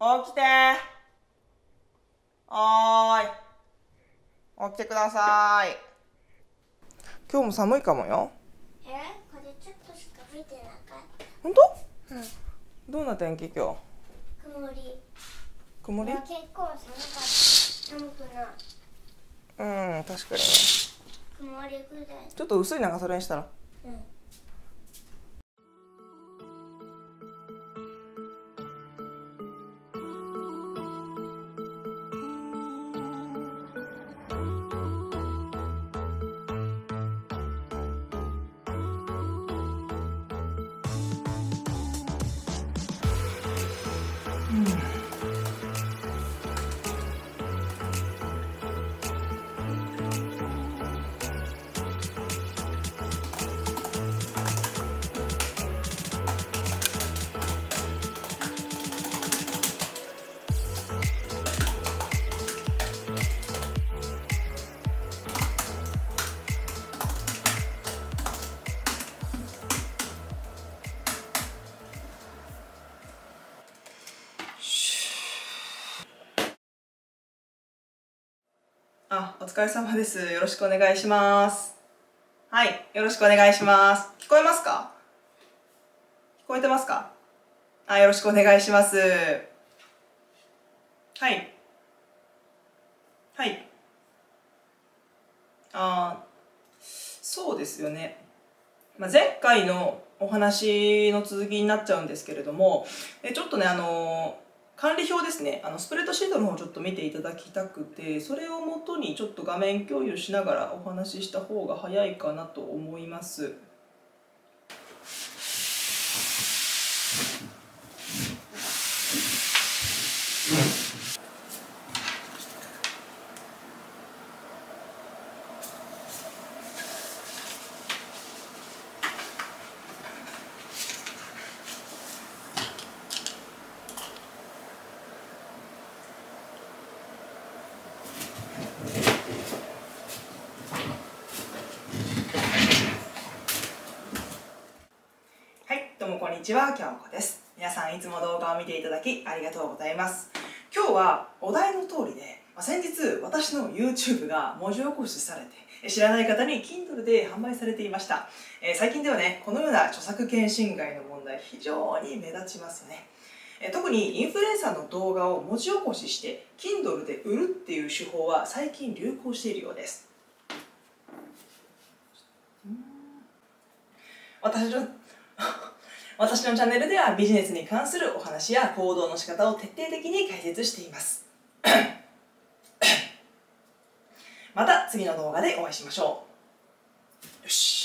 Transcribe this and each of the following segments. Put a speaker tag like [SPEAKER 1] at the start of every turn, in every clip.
[SPEAKER 1] 起きて。はーい。起きてください。今日も寒いかもよ。
[SPEAKER 2] え？これちょっとしか見てなかっ
[SPEAKER 1] 本当？
[SPEAKER 2] たうん。
[SPEAKER 1] どんな天気今日？
[SPEAKER 2] 曇り。
[SPEAKER 1] 曇り？
[SPEAKER 2] 結構寒かった。寒くない。
[SPEAKER 1] うん確かに。ね
[SPEAKER 2] 曇りぐらい。
[SPEAKER 1] ちょっと薄い長袖にしたら。
[SPEAKER 2] うん
[SPEAKER 1] あお疲れ様です。よろしくお願いします。はいよろしくお願いします。聞こえますか？聞こえてますか？あよろしくお願いします。はい。はい。あそうですよね、まあ、前回のお話の続きになっちゃうんですけれどもえちょっとねあの管理表ですね。あのスプレッドシートの方をちょっと見ていただきたくてそれをもとにちょっと画面共有しながらお話しした方が早いかなと思いますはいもこんにちはきょうこです。皆さんいつも動画を見ていただきありがとうございます。今日はお題の通りで先日私の YouTube が文字起こしされて知らない方に Kindle で販売されていました、え最近ではねこのような著作権侵害の問題非常に目立ちますよね特にインフルエンサーの動画を文字起こしして Kindle で売るっていう手法は最近流行しているようです。私の私のチャンネルではビジネスに関するお話や行動の仕方を徹底的に解説しています。また次の動画でお会いしましょう。よし。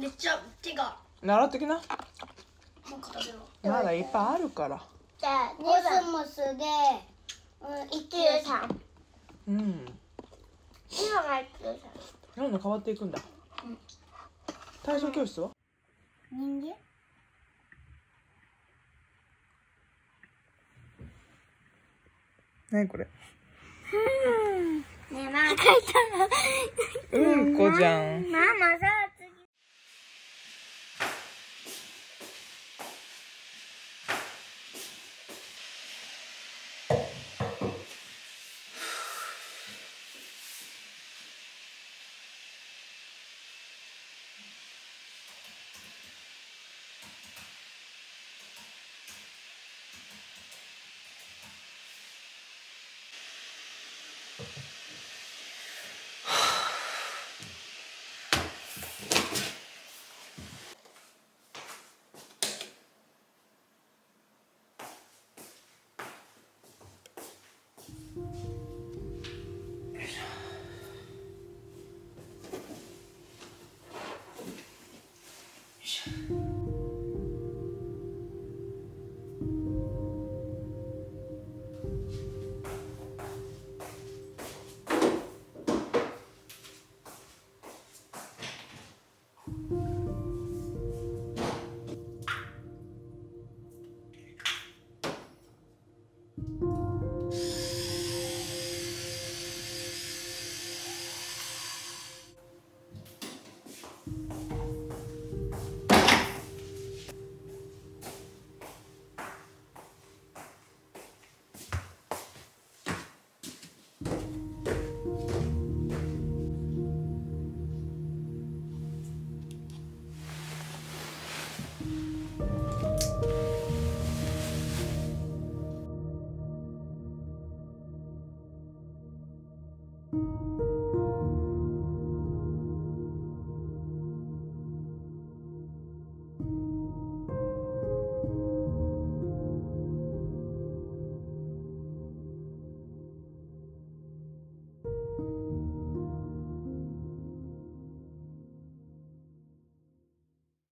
[SPEAKER 2] めっちゃ手が。
[SPEAKER 1] 習ってきな。
[SPEAKER 2] もう片手の
[SPEAKER 1] まだいっぱいあるから。
[SPEAKER 3] じゃあモスモスで、うん、一級さん。
[SPEAKER 1] うん。
[SPEAKER 3] 今が一級さん。
[SPEAKER 1] どんどん変わっていくんだ、体操教室は？
[SPEAKER 3] 人間？
[SPEAKER 1] 何これ？
[SPEAKER 3] ねえママ書いたの。
[SPEAKER 1] うんこじゃん。
[SPEAKER 3] ママさ